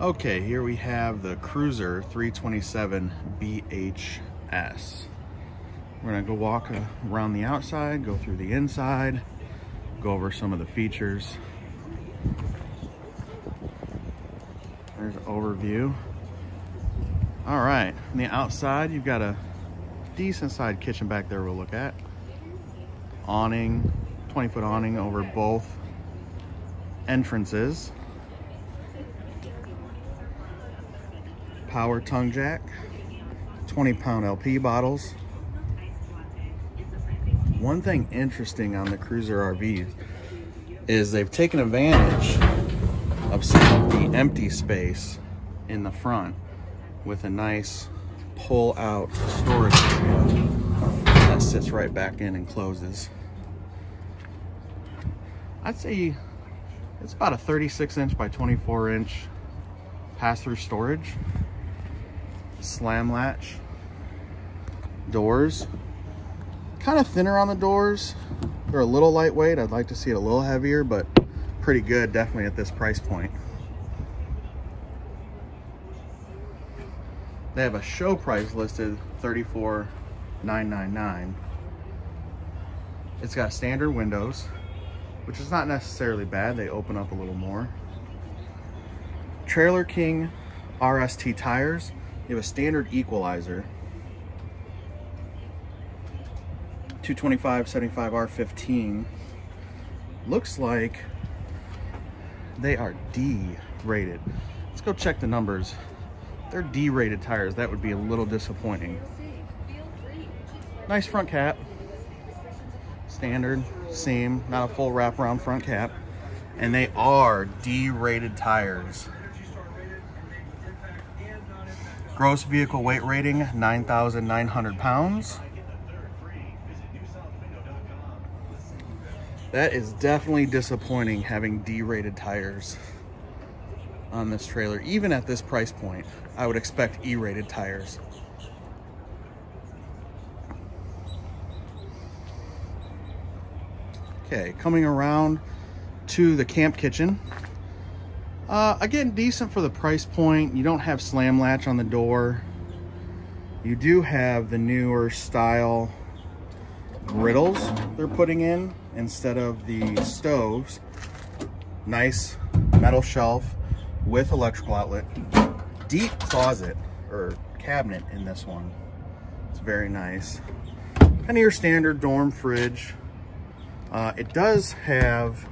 Okay, here we have the Cruiser 327 BHS. We're gonna go walk around the outside, go through the inside, go over some of the features. There's an overview. All right, on the outside, you've got a decent sized kitchen back there we'll look at. Awning, 20 foot awning over both entrances. Power tongue jack, 20 pound LP bottles. One thing interesting on the Cruiser RVs is they've taken advantage of some of the empty space in the front with a nice pull out storage area that sits right back in and closes. I'd say it's about a 36 inch by 24 inch pass-through storage. Slam latch. Doors. Kind of thinner on the doors. They're a little lightweight. I'd like to see it a little heavier, but pretty good definitely at this price point. They have a show price listed $34,999. It's got standard windows, which is not necessarily bad. They open up a little more. Trailer King RST tires. You have a standard equalizer. 225 75 R15. Looks like they are D rated. Let's go check the numbers. They're D-rated tires. That would be a little disappointing. Nice front cap. Standard, seam, not a full wraparound front cap. And they are D-rated tires. Gross vehicle weight rating, 9,900 pounds. That is definitely disappointing having D-rated tires on this trailer. Even at this price point, I would expect E-rated tires. Okay, coming around to the camp kitchen. Uh, again, decent for the price point. You don't have slam latch on the door. You do have the newer style griddles they're putting in instead of the stoves. Nice metal shelf with electrical outlet. Deep closet or cabinet in this one. It's very nice. Kind of your standard dorm fridge. Uh, it does have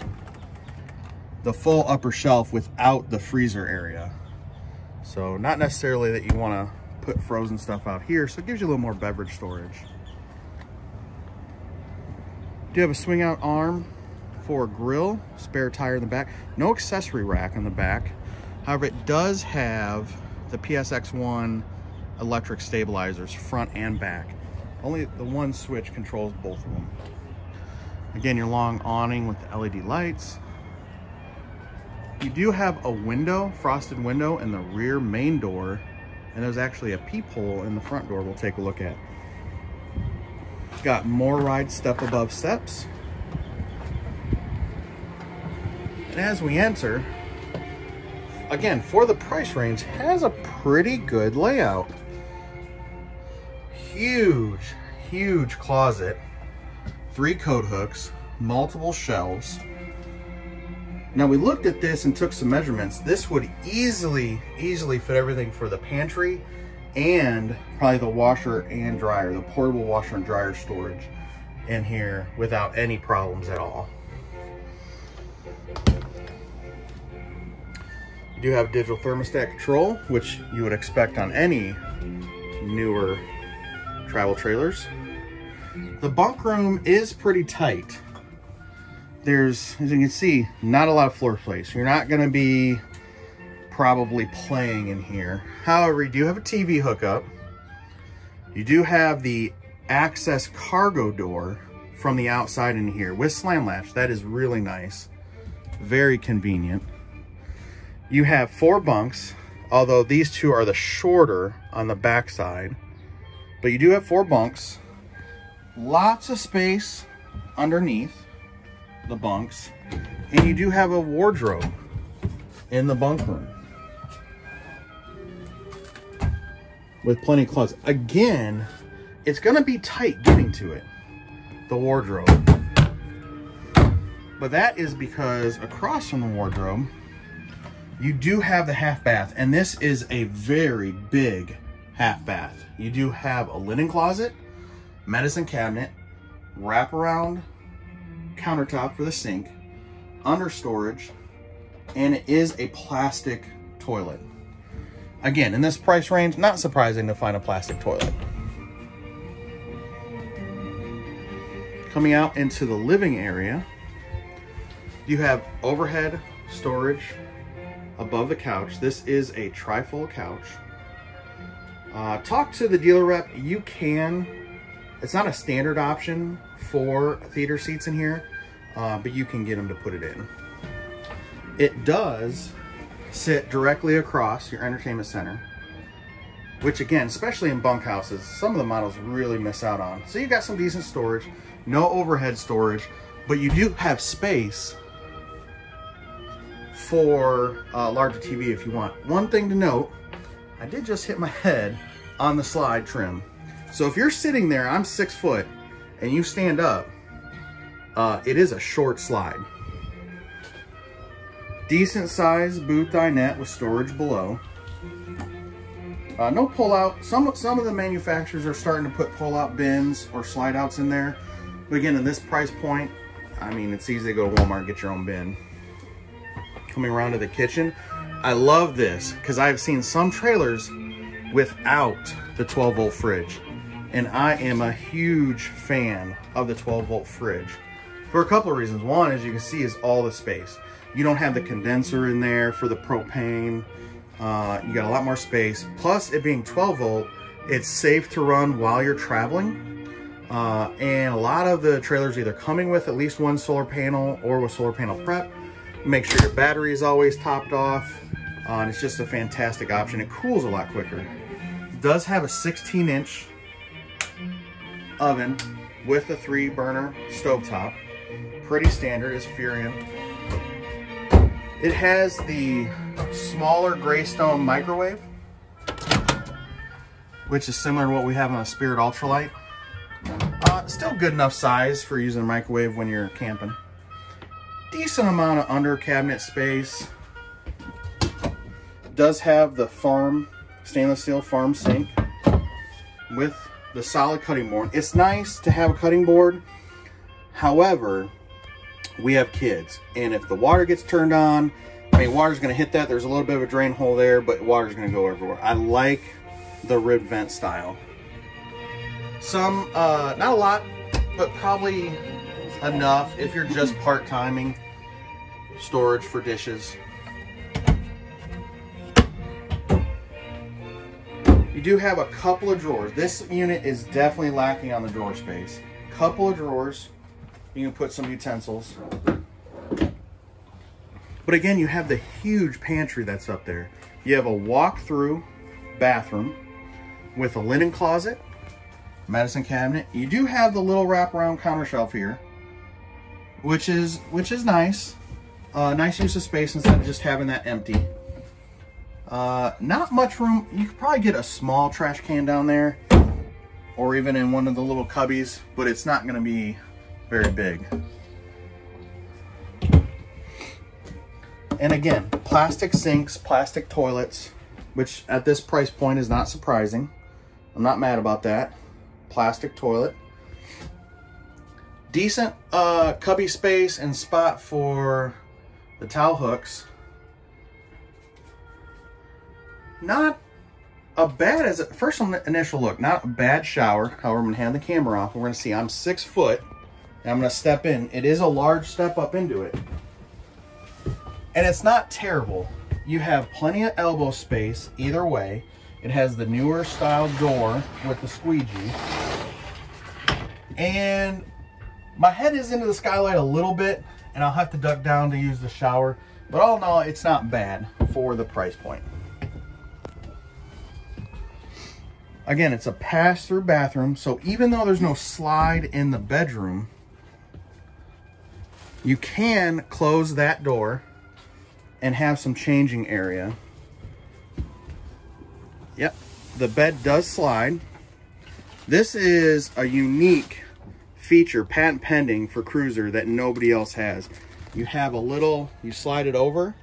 the full upper shelf without the freezer area. So not necessarily that you want to put frozen stuff out here. So it gives you a little more beverage storage. Do you have a swing out arm for a grill, spare tire in the back. No accessory rack on the back. However, it does have the PSX1 electric stabilizers front and back. Only the one switch controls both of them. Again, your long awning with the LED lights. You do have a window, frosted window in the rear main door, and there's actually a peephole in the front door we'll take a look at. Got MORryde step above steps. And as we enter, again, for the price range, has a pretty good layout. Huge, huge closet, three coat hooks, multiple shelves. Now we looked at this and took some measurements. This would easily, easily fit everything for the pantry and probably the washer and dryer, the portable washer and dryer storage in here without any problems at all. You do have digital thermostat control, which you would expect on any newer travel trailers. The bunk room is pretty tight. There's, as you can see, not a lot of floor space. You're not gonna be probably playing in here. However, you do have a TV hookup. You do have the access cargo door from the outside in here with slam latch. That is really nice. Very convenient. You have four bunks, although these two are the shorter on the back side. But you do have four bunks. Lots of space underneath the bunks. And you do have a wardrobe in the bunk room. with plenty of clothes. Again, it's gonna be tight getting to it, the wardrobe. But that is because across from the wardrobe, you do have the half bath, and this is a very big half bath. You do have a linen closet, medicine cabinet, wraparound countertop for the sink, under storage, and it is a plastic toilet. Again, in this price range, not surprising to find a plastic toilet. Coming out into the living area, you have overhead storage above the couch. This is a trifold couch. Uh, talk to the dealer rep. You can, it's not a standard option for theater seats in here, uh, but you can get them to put it in. It does sit directly across your entertainment center, which again, especially in bunkhouses, some of the models really miss out on. So you've got some decent storage, no overhead storage, but you do have space for a larger TV if you want. One thing to note, I did just hit my head on the slide trim. So if you're sitting there, I'm six foot, and you stand up, uh, it is a short slide. Decent size booth dinette with storage below. Uh, no pull out. Some, some of the manufacturers are starting to put pull out bins or slide outs in there. But again, in this price point, I mean, it's easy to go to Walmart and get your own bin. Coming around to the kitchen. I love this because I've seen some trailers without the 12 volt fridge. And I am a huge fan of the 12 volt fridge for a couple of reasons. One, as you can see, is all the space. You don't have the condenser in there for the propane. Uh, you got a lot more space. Plus, it being 12 volt, it's safe to run while you're traveling. Uh, and a lot of the trailers either coming with at least one solar panel or with solar panel prep. Make sure your battery is always topped off. Uh, and it's just a fantastic option. It cools a lot quicker. It does have a 16 inch oven with a three burner stovetop. Pretty standard is Furrion. It has the smaller Greystone microwave, which is similar to what we have on a Spirit Ultralight. Uh, still good enough size for using a microwave when you're camping. Decent amount of under cabinet space. Does have the farm, stainless steel farm sink with the solid cutting board. It's nice to have a cutting board. However, we have kids. And if the water gets turned on, I mean, water's gonna hit that. There's a little bit of a drain hole there, but water's gonna go everywhere. I like the rib vent style. Some, uh, not a lot, but probably enough if you're just part-timing storage for dishes. You do have a couple of drawers. This unit is definitely lacking on the drawer space. Couple of drawers. You can put some utensils. But again, you have the huge pantry that's up there. You have a walk-through bathroom with a linen closet, medicine cabinet. You do have the little wraparound counter shelf here, which is which is nice. Uh, nice use of space instead of just having that empty. Uh, not much room. You could probably get a small trash can down there or even in one of the little cubbies, but it's not going to be very big. And again, plastic sinks, plastic toilets, which at this price point is not surprising. I'm not mad about that. Plastic toilet. Decent uh, cubby space and spot for the towel hooks. Not a bad as a first initial look, not a bad shower. However, I'm gonna hand the camera off. We're gonna see I'm six foot. And I'm gonna step in. It is a large step up into it. And it's not terrible. You have plenty of elbow space either way. It has the newer style door with the squeegee. And my head is into the skylight a little bit and I'll have to duck down to use the shower. But all in all, it's not bad for the price point. Again, it's a pass-through bathroom, so even though there's no slide in the bedroom, you can close that door and have some changing area. Yep, the bed does slide. This is a unique feature, patent pending for Cruiser that nobody else has. You have a little, you slide it over.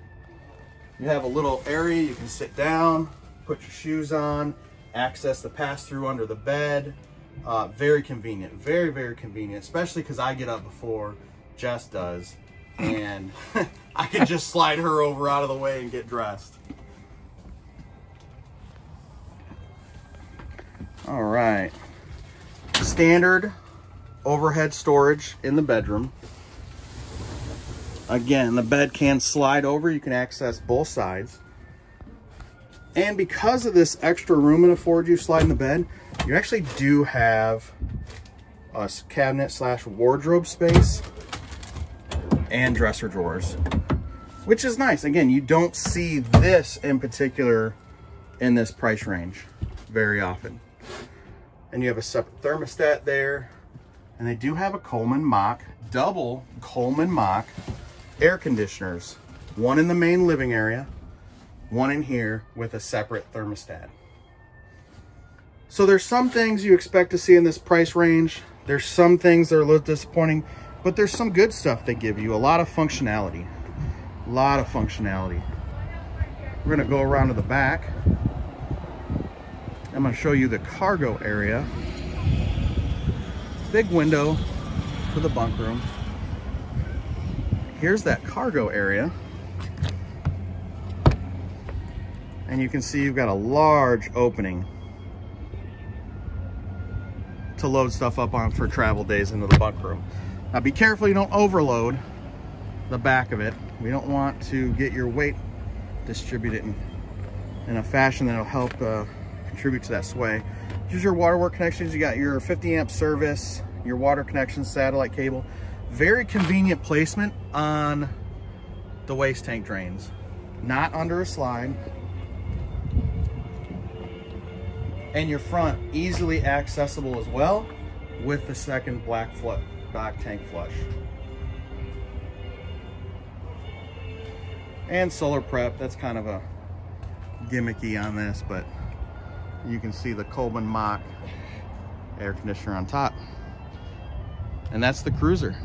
You have a little area you can sit down, put your shoes on, access the pass-through under the bed. Uh, very convenient, very, very convenient, especially because I get up before Jess does. And I can just slide her over out of the way and get dressed. All right. Standard overhead storage in the bedroom. Again, the bed can slide over. You can access both sides. And because of this extra room it affords you sliding the bed, you actually do have a cabinet slash wardrobe space and dresser drawers, which is nice. Again, you don't see this in particular in this price range very often. And you have a separate thermostat there. And they do have a Coleman Mach, double Coleman Mach air conditioners. One in the main living area, one in here with a separate thermostat. So there's some things you expect to see in this price range. There's some things that are a little disappointing, but there's some good stuff they give you. A lot of functionality, a lot of functionality. We're gonna go around to the back. I'm gonna show you the cargo area. Big window for the bunk room. Here's that cargo area. And you can see you've got a large opening to load stuff up on for travel days into the bunk room. Now be careful you don't overload the back of it. We don't want to get your weight distributed in, in a fashion that'll help uh, contribute to that sway. Here's your water work connections. You got your 50 amp service, your water connection, satellite cable. Very convenient placement on the waste tank drains. Not under a slide. And your front easily accessible as well with the second black, black tank flush. And solar prep, that's kind of a gimmicky on this, but you can see the Coleman Mach air conditioner on top. And that's the Cruiser.